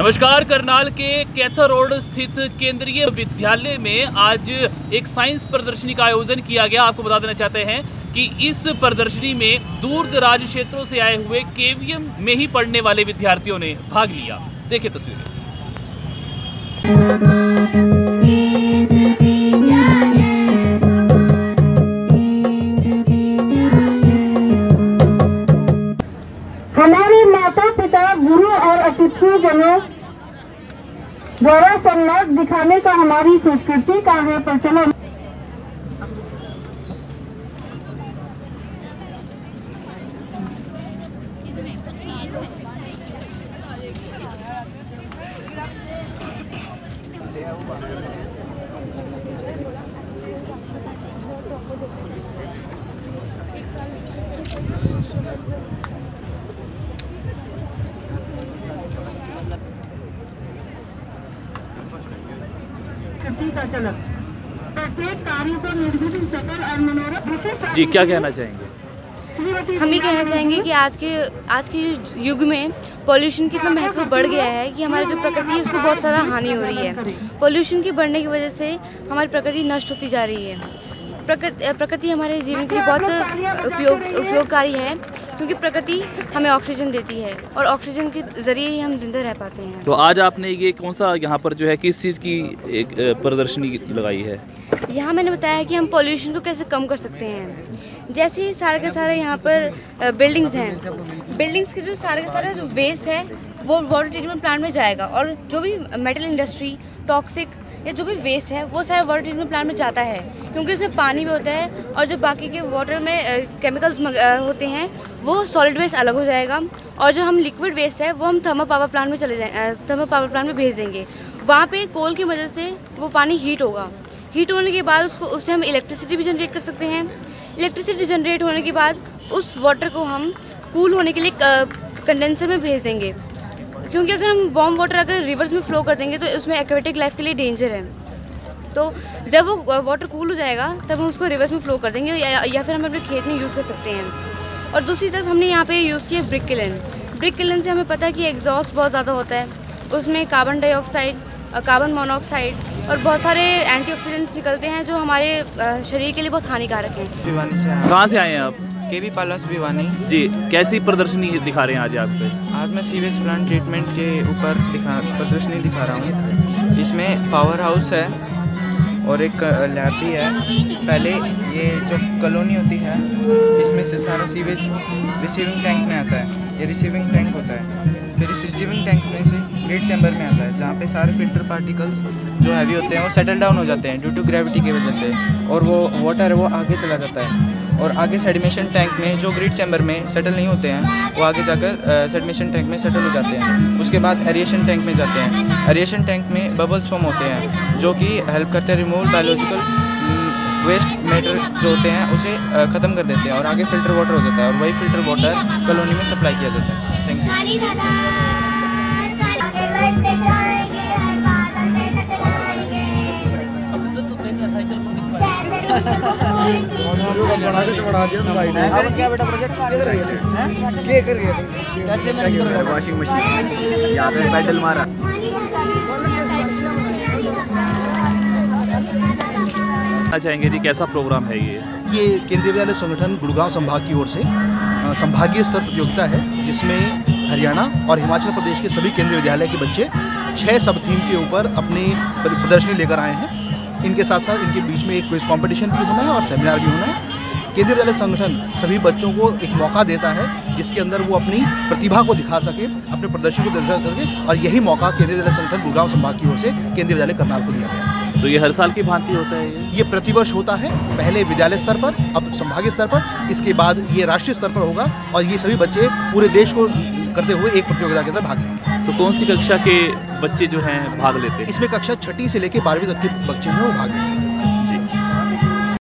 नमस्कार, करनाल के कैथर रोड स्थित केंद्रीय विद्यालय में आज एक साइंस प्रदर्शनी का आयोजन किया गया। आपको बता देना चाहते हैं कि इस प्रदर्शनी में दूर दराज क्षेत्रों से आए हुए केवीएम में ही पढ़ने वाले विद्यार्थियों ने भाग लिया। देखिए तस्वीरें। द्वारा सम्मान दिखाने का हमारी संस्कृति का है प्रचलन का चलन प्रत्येक कार्य को निर्विघ्न सफल और मनोरथ विशिष्ट जी क्या कहना चाहेंगे? हम ये कहना चाहेंगे कि आज के आज के युग में पॉल्यूशन की इतना महत्व बढ़ गया है कि हमारी जो प्रकृति है उसको बहुत ज़्यादा हानि हो रही है। पॉल्यूशन के बढ़ने की वजह से हमारी प्रकृति नष्ट होती जा रही है। प्रकृति प्रकृति हमारे जीवन के लिए बहुत उपयोग उपयोगकारी है। क्योंकि प्रकृति हमें ऑक्सीजन देती है और ऑक्सीजन के ज़रिए ही हम ज़िंदा रह पाते हैं। तो आज आपने ये कौन सा यहाँ पर जो है किस चीज़ की एक प्रदर्शनी लगाई है? यहाँ मैंने बताया कि हम पॉल्यूशन को कैसे कम कर सकते हैं। जैसे ही सारे के सारे यहाँ पर बिल्डिंग्स हैं बिल्डिंग्स के जो सारे का सारा जो वेस्ट है वो वाटर ट्रीटमेंट प्लांट में जाएगा और जो भी मेटल इंडस्ट्री टॉक्सिक या जो भी वेस्ट है, वो सारा वाटर ट्रीटमेंट प्लांट में जाता है, क्योंकि उसमें पानी भी होता है और जो बाकी के वाटर में केमिकल्स होते हैं, वो सॉलिड वेस्ट अलग हो जाएगा और जो हम लिक्विड वेस्ट है, वो हम थर्मल पावर प्लांट में चले जाए थर्मल पावर प्लांट में भेज देंगे। वहाँ पे कोल की मदद से वो पानी हीट होगा। हीट होने के बाद उसको, उससे हम इलेक्ट्रिसिटी भी जनरेट कर सकते हैं। इलेक्ट्रिसिटी जनरेट होने के बाद उस वाटर को हम कूल होने के लिए कंडेंसर में भेज देंगे। क्योंकि अगर हम वार्म वाटर अगर रिवर्स में फ्लो कर देंगे तो उसमें एक्वेटिक लाइफ के लिए डेंजर है। तो जब वो वाटर कूल हो जाएगा तब हम उसको रिवर्स में फ्लो कर देंगे या, या फिर हम अपने खेत में यूज़ कर सकते हैं। और दूसरी तरफ़ हमने यहाँ पे यूज़ किया ब्रिक किलन ब्रिक किलन से हमें पता है कि एग्जॉस्ट बहुत ज़्यादा होता है। उसमें कार्बन डाइऑक्साइड कार्बन मोनोऑक्साइड और बहुत सारे एंटीऑक्सीडेंट्स निकलते हैं जो हमारे शरीर के लिए बहुत हानिकारक हैं। कहाँ से आए हैं आप? के वी पालस भिवानी। जी कैसी प्रदर्शनी दिखा रहे हैं आज आप पे? आज मैं सीवेज प्लांट ट्रीटमेंट के ऊपर दिखा प्रदर्शनी दिखा रहा हूँ। इसमें पावर हाउस है और एक लैब भी है। पहले ये जो कॉलोनी होती है इसमें से सारा सीवेज रिसीविंग टैंक में आता है। ये रिसीविंग टैंक होता है। फिर इस रिसीविंग टैंक में से ग्रेट चैम्बर में आता है, जहाँ पे सारे फ़िल्टर पार्टिकल्स जो हैवी होते हैं, वो सेटल डाउन हो जाते हैं ड्यू टू ग्रेविटी की वजह से। और वो वाटर है, वो आगे चला जाता है। और आगे सेडिमेशन टैंक में जो ग्रिड चैम्बर में सेटल नहीं होते हैं, वो आगे जाकर सेडिमेशन टैंक में सेटल हो जाते हैं। उसके बाद एरिएशन टैंक में जाते हैं। एरिएशन टैंक में बबल्स फॉर्म होते हैं, जो कि हेल्प करते हैं रिमूव बायोलॉजिकल वेस्ट मेटर जो होते हैं उसे ख़त्म कर देते हैं और आगे फ़िल्टर वाटर हो जाता है और वही फ़िल्टर वाटर कॉलोनी में सप्लाई किया जाता है थैंक यू वॉशिंग मशीन यहाँ पे पैडल मारा कहना चाहेंगे जी, कैसा प्रोग्राम है ये? ये केंद्रीय विद्यालय संगठन गुड़गांव संभाग की ओर से संभागीय स्तर प्रतियोगिता है, जिसमें हरियाणा और हिमाचल प्रदेश के सभी केंद्रीय विद्यालय के बच्चे छः सब थीम के ऊपर अपनी प्रदर्शनी लेकर आए हैं। इनके साथ साथ इनके बीच में एक क्विज कंपटीशन भी होना है और सेमिनार भी होना है। केंद्रीय विद्यालय संगठन सभी बच्चों को एक मौका देता है, जिसके अंदर वो अपनी प्रतिभा को दिखा सके, अपने प्रदर्शन को दर्जा करके और यही मौका केंद्रीय विद्यालय संगठन गुड़गांव संभाग की ओर से केंद्रीय विद्यालय करनाल को दिया गया तो ये हर साल की भांति होता है ये? ये प्रतिवर्ष होता है पहले विद्यालय स्तर पर अब संभागीय स्तर पर इसके बाद ये राष्ट्रीय स्तर पर होगा और ये सभी बच्चे पूरे देश को करते हुए एक प्रतियोगिता के अंदर भाग लेंगे। तो कौन सी कक्षा के बच्चे जो हैं भाग लेते हैं? इसमें कक्षा छठी से लेकर बारहवीं तक के बच्चे जो हैं वो भाग लेंगे।